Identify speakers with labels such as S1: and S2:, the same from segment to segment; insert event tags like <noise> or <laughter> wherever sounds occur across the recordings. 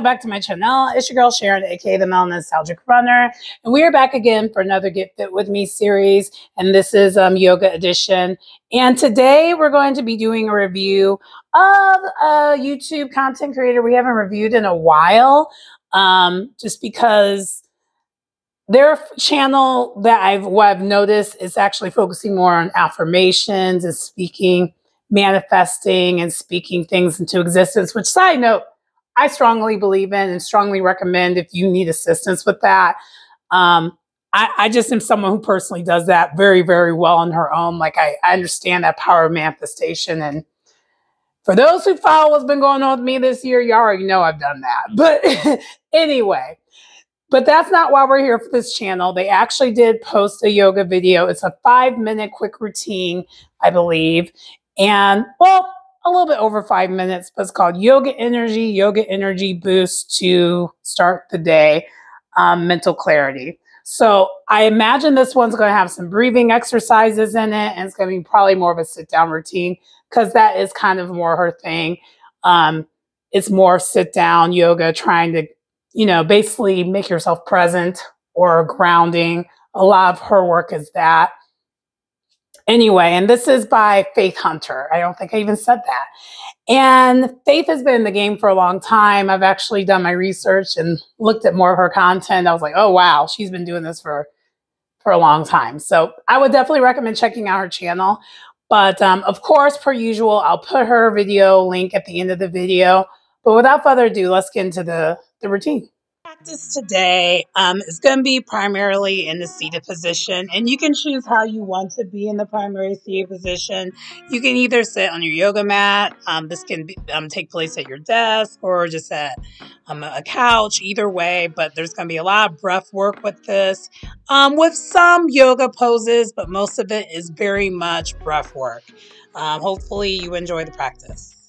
S1: welcome back to my channel. It's your girl Sharon, aka the Melanin Nostalgic Runner, and we are back again for another Get Fit With Me series, and this is um, Yoga Edition. And today we're going to be doing a review of a YouTube content creator we haven't reviewed in a while, um, just because their channel that I've what I've noticed is actually focusing more on affirmations and speaking, manifesting, and speaking things into existence. Which side note I strongly believe in and strongly recommend if you need assistance with that. Um, I, I, just am someone who personally does that very, very well on her own. Like I, I understand that power of manifestation. And for those who follow what's been going on with me this year, you already know I've done that. <laughs> But anyway, but that's not why we're here for this channel. They actually did post a yoga video. It's a five minute quick routine, I believe. And well, a little bit over five minutes, but it's called Yoga Energy, Yoga Energy Boost to start the day, um, mental clarity. So I imagine this one's going to have some breathing exercises in it, and it's going to be probably more of a sit down routine because that is kind of more her thing. Um, it's more sit down yoga, trying to, you know, basically make yourself present or grounding. A lot of her work is that. Anyway, and this is by Faith Hunter. I don't think I even said that. And Faith has been in the game for a long time. I've actually done my research and looked at more of her content. I was like, oh wow, she's been doing this for for a long time. So I would definitely recommend checking out her channel. But um, of course, per usual, I'll put her video link at the end of the video. But without further ado, let's get into the, the routine practice today um, is going to be primarily in the seated position, and you can choose how you want to be in the primary seated position. You can either sit on your yoga mat. Um, this can be, um, take place at your desk or just at um, a couch. Either way, but there's going to be a lot of breath work with this, um, with some yoga poses, but most of it is very much breath work. Um, hopefully, you enjoy the practice.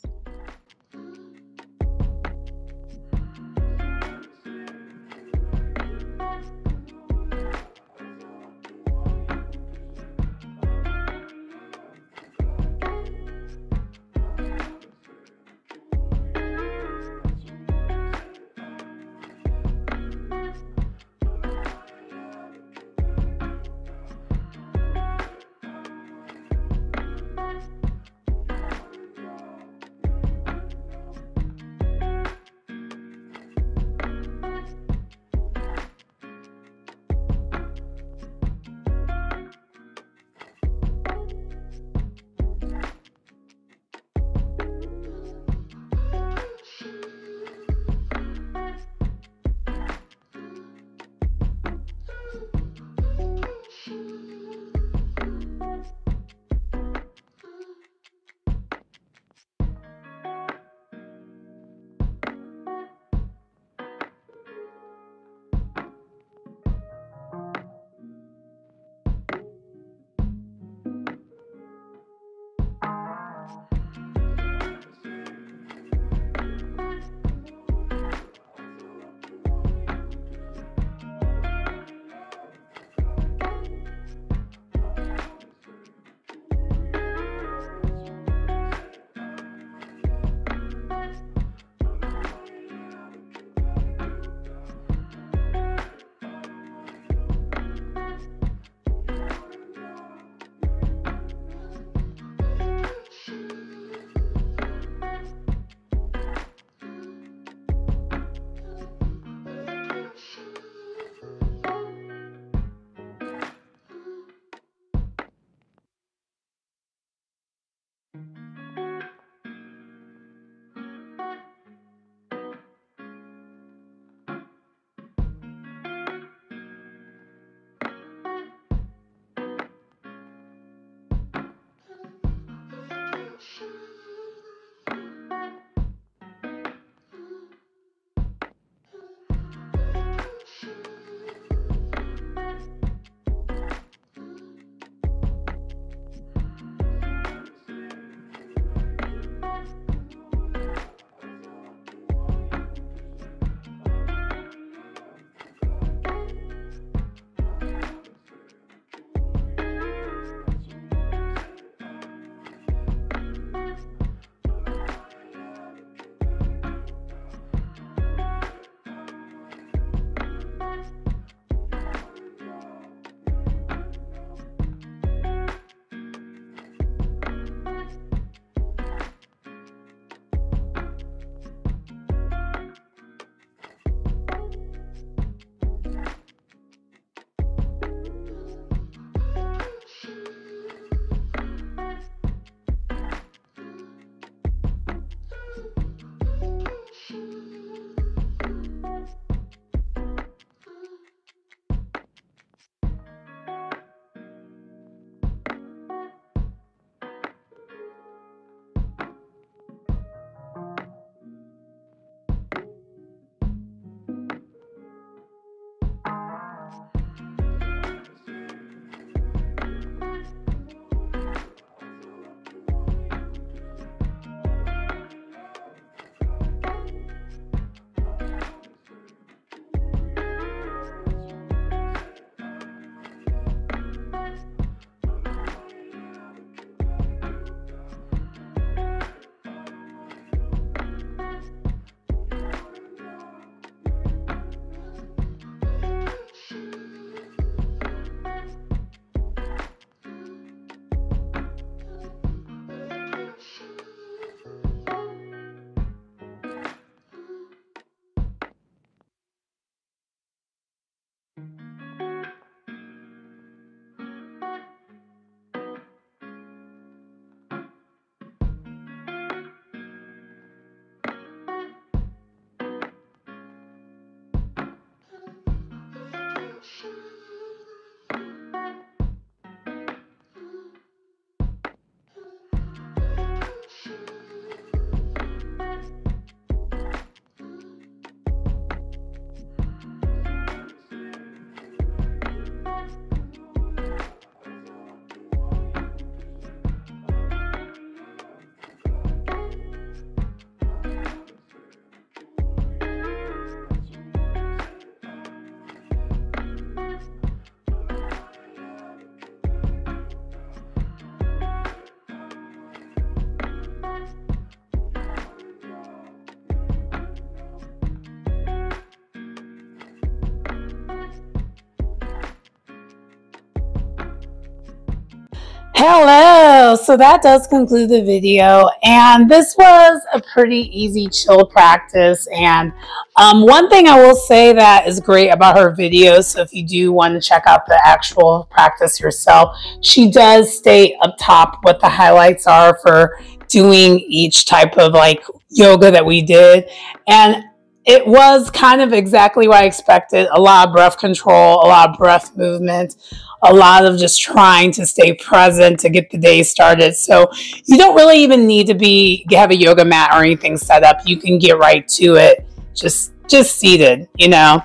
S1: Hello. So that does conclude the video. And this was a pretty easy, chill practice. And um, one thing I will say that is great about her videos. So if you do want to check out the actual practice yourself, she does state up top what the highlights are for doing each type of like yoga that we did. And it was kind of exactly what I expected. A lot of breath control, a lot of breath movement a lot of just trying to stay present to get the day started. So you don't really even need to be have a yoga mat or anything set up. You can get right to it just just seated, you know.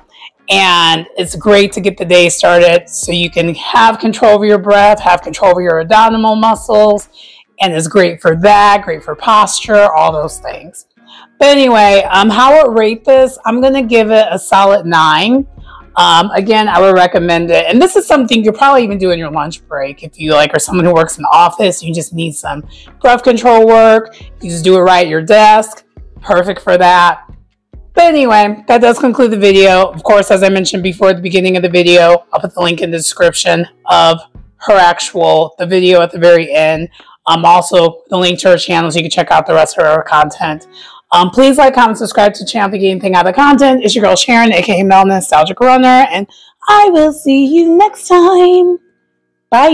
S1: And it's great to get the day started so you can have control over your breath, have control over your abdominal muscles, and it's great for that, great for posture, all those things. But anyway, um, how I rate this, I'm gonna give it a solid nine. Um, again, I would recommend it. And this is something you probably even do in your lunch break if you like are someone who works in the office, you just need some breath control work. You just do it right at your desk. Perfect for that. But anyway, that does conclude the video. Of course, as I mentioned before at the beginning of the video, I'll put the link in the description of her actual, the video at the very end. Um, also, the link to her channel so you can check out the rest of her content. Um, please like, comment, subscribe to the channel if you get anything out of the content. It's your girl Sharon, aka Melanin Nostalgic Runner, and I will see you next time. Bye.